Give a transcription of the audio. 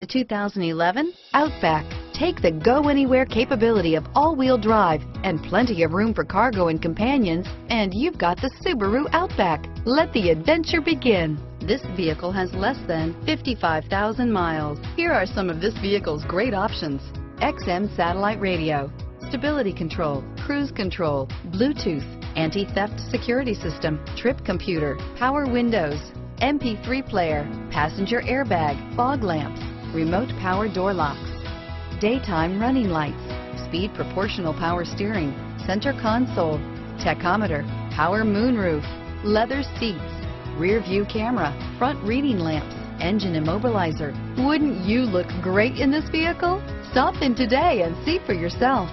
The 2011 Outback. Take the go-anywhere capability of all-wheel drive and plenty of room for cargo and companions, and you've got the Subaru Outback. Let the adventure begin. This vehicle has less than 55,000 miles. Here are some of this vehicle's great options. XM satellite radio, stability control, cruise control, Bluetooth, anti-theft security system, trip computer, power windows, MP3 player, passenger airbag, fog lamps, remote power door locks, daytime running lights, speed proportional power steering, center console, tachometer, power moonroof, leather seats, rear view camera, front reading lamps, engine immobilizer. Wouldn't you look great in this vehicle? Stop in today and see for yourself.